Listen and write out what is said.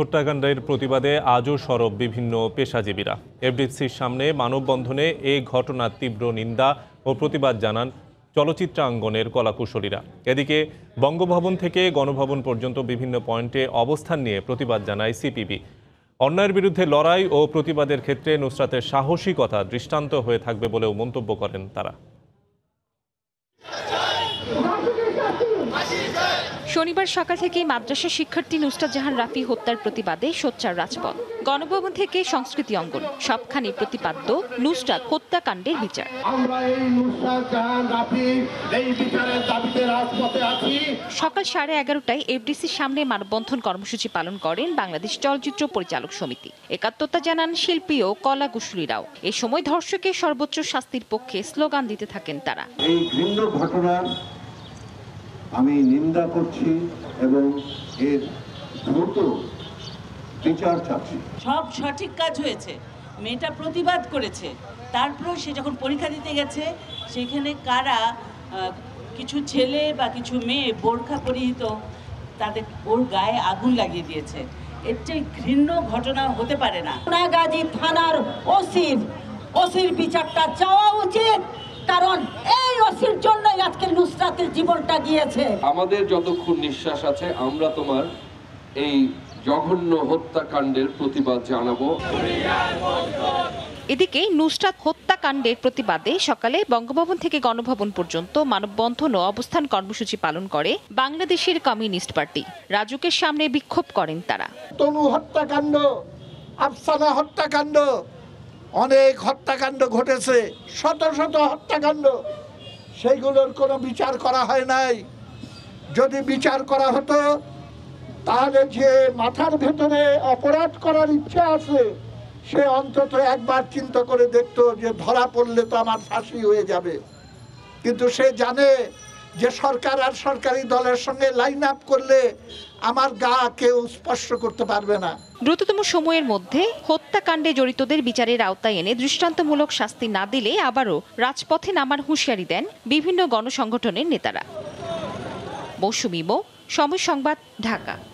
হত্যাকাণ্ডের প্রতিবাদে আজও সরব বিভিন্ন পেশাজীবীরা। এফডিসির সামনে মানববন্ধনে এ ঘটনার তীব্র নিন্দা ও প্রতিবাদ জানান চলচ্চিত্রাঙ্গনের কলাকুশলীরা। এদিকে বঙ্গভবন থেকে গণভবন পর্যন্ত বিভিন্ন পয়েন্টে অবস্থান নিয়ে প্রতিবাদ জানায় সিপিবি। অন্যায়ের বিরুদ্ধে লড়াই ও প্রতিবাদের ক্ষেত্রে নুসরাতের সাহসিকতা দৃষ্টান্ত হয়ে থাকবে বলেও মন্তব্য করেন তারা। শনিবার সকাল থেকে মাদ্রাসা শিক্ষার্থী নুসরাত জাহান রাফি হত্যার প্রতিবাদে সোচ্চার রাজপথ। গণভবন থেকে সংস্কৃতি অঙ্গন সবখানি প্রতিপাদ্য নুসরাত হত্যাকাণ্ডের বিচার। আমরা এই নুসরাত জাহান রাফি এই বিচারের দাবিতে রাজপথে আছি। সকাল সাড়ে এগারোটায় এফডিসির সামনে মানববন্ধন কর্মসূচি পালন করেন বাংলাদেশ চলচ্চিত্র পরিচালক সমিতি। একাত্মতা জানান শিল্পী ও কলা কুশলীরাও এ সময় ধর্ষকের সর্বোচ্চ শাস্তির পক্ষে স্লোগান দিতে থাকেন তারা। এই ঘটনার আমি নিন্দা করছি এবং এর দ্রুত বিচার চাচ্ছি। সব সঠিক কাজ হয়েছে। মেয়েটা প্রতিবাদ করেছে। তারপরেও সে যখন পরীক্ষা দিতে গেছে সেখানে কারা কিছু ছেলে বা কিছু মেয়ে বোরখা পরিহিত তাদের ওর গায়ে আগুন লাগিয়ে দিয়েছে। এর চেয়ে ঘৃণ্য ঘটনা হতে পারে না। সোনাগাজী থানার ওসির ওসির বিচারটা চাওয়া উচিত। কারণ এই ওসির জন্যই আজকে নুসরাতের জীবনটা গিয়েছে। আমাদের যতক্ষণ নিঃশ্বাস আছে আমরা তোমার এই জঘন্য হত্যাকাণ্ডের প্রতিবাদ জানাব। এদিকে নুসরাত হত্যাকাণ্ডের প্রতিবাদে সকালে বঙ্গভবন থেকে গণভবন পর্যন্ত মানববন্ধন ও অবস্থান কর্মসূচি পালন করে বাংলাদেশের কমিউনিস্ট পার্টি। রাজুকের সামনে বিক্ষোভ করেন তারা। তনু হত্যাকাণ্ড আফসানা হত্যাকাণ্ড অনেক হত্যাকাণ্ড ঘটেছে, শত শত হত্যাকাণ্ড। সেইগুলোর কোনো বিচার করা হয় নাই। যদি বিচার করা হতো, তাহলে যে মাথার ভেতরে অপরাধ করার ইচ্ছা আছে, সে অন্তত একবার চিন্তা করে দেখতো যে ধরা পড়লে তো আমার ফাঁসি হয়ে যাবে। কিন্তু সে জানে যে সরকার আর সরকারি দলের সঙ্গে লাইন আপ করলে আমার গা কেউ স্পর্শ করতে পারবে না। দ্রুততম সময়ের মধ্যে হত্যাকাণ্ডে জড়িতদের বিচারের আওতায় এনে দৃষ্টান্তমূলক শাস্তি না দিলে আবারও রাজপথে নামার হুঁশিয়ারি দেন বিভিন্ন গণসংগঠনের নেতারা। মৌসুমিমো সময় সংবাদ, ঢাকা।